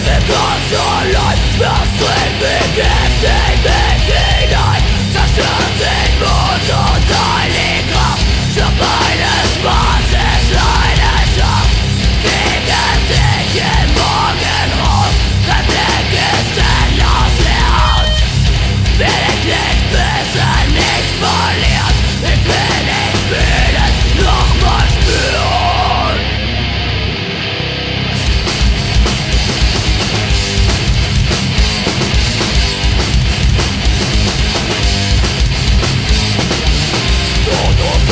Living on your life, must we begin?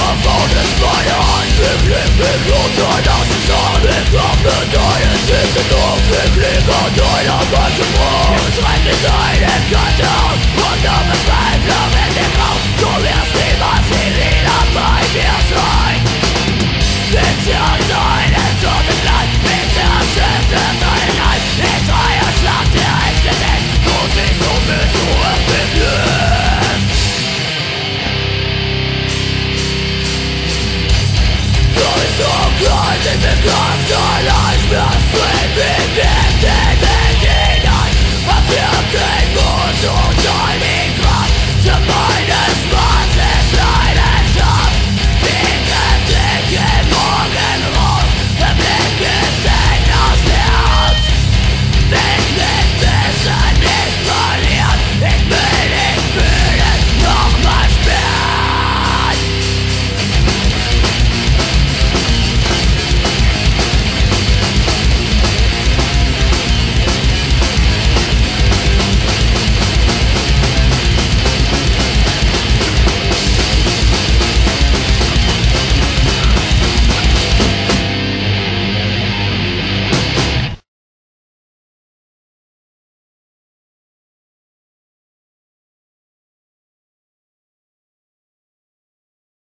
Avvones meine Hand im Blick, im Blut, ein Angst, Samen, Samen, Deines ist ein Dorf, im Leben